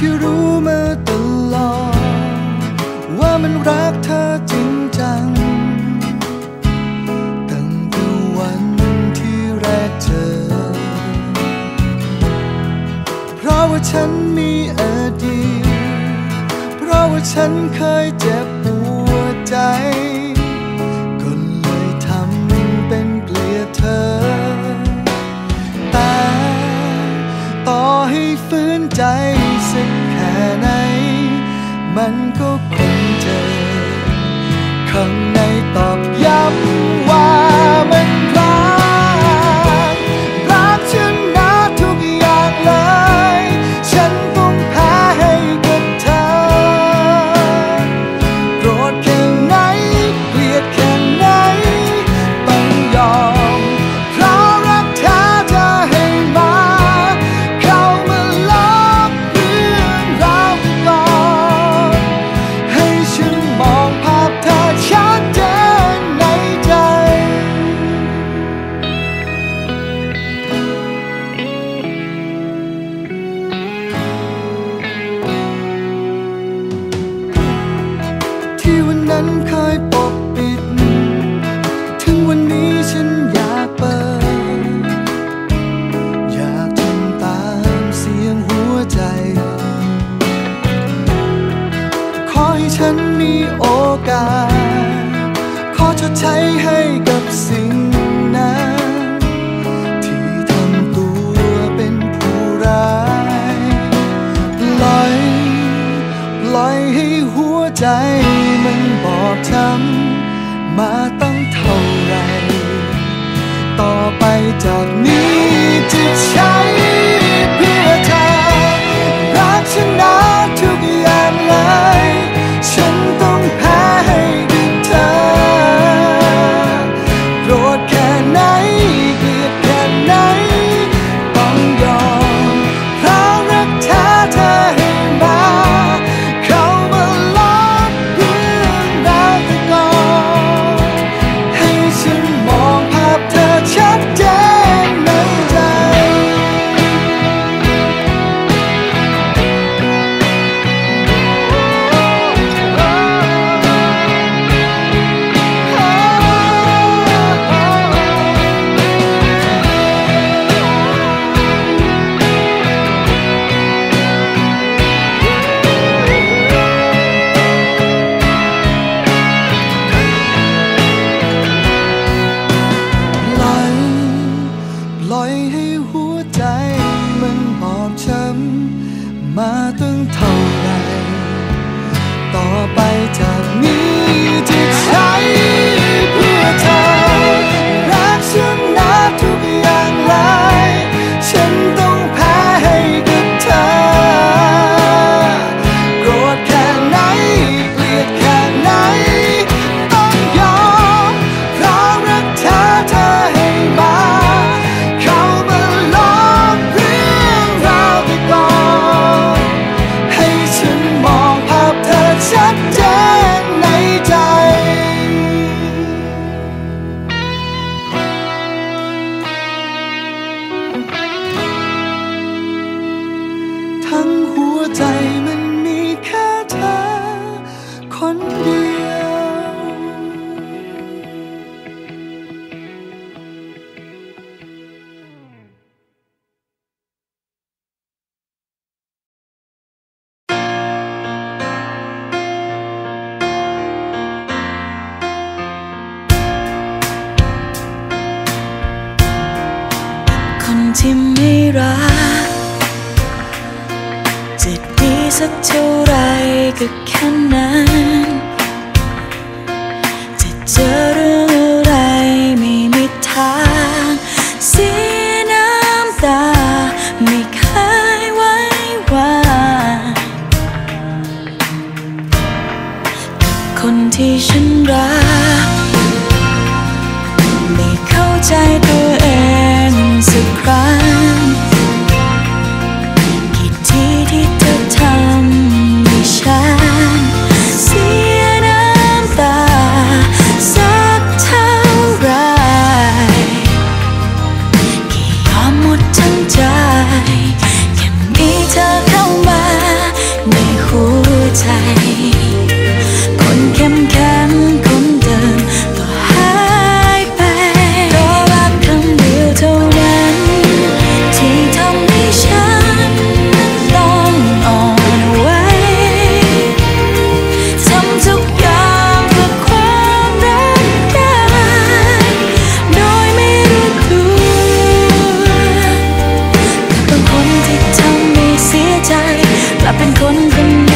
ที่รู้มาตลอด ว่ามันรักเธอจริงจัง ตั้งแต่วันที่แรกเจอ เพราะว่าฉันมีอดีต เพราะว่าฉันเคยเจ็บปวดใจก็เลยทำเป็นเกลียดเธอ แต่ต่อให้ฝืนใจ มันก็คงเจอข้างในตอบย้ำ หัวใจมันบอกช้ำมาตั้งเท่าไร ต่อไปจากนี้จะใช้ มาตั้งเท่าไหร่ต่อไปจากนี้ ที่ไม่รัก จะดีสักเท่าไรก็แค่นั้น จะเจอเรื่องอะไรไม่มีทางเสียน้ำตา ไม่เคยไว้วางคนที่ฉันรัก ไม่เข้าใจตัว สักครั้ง ลับเป็นคนคน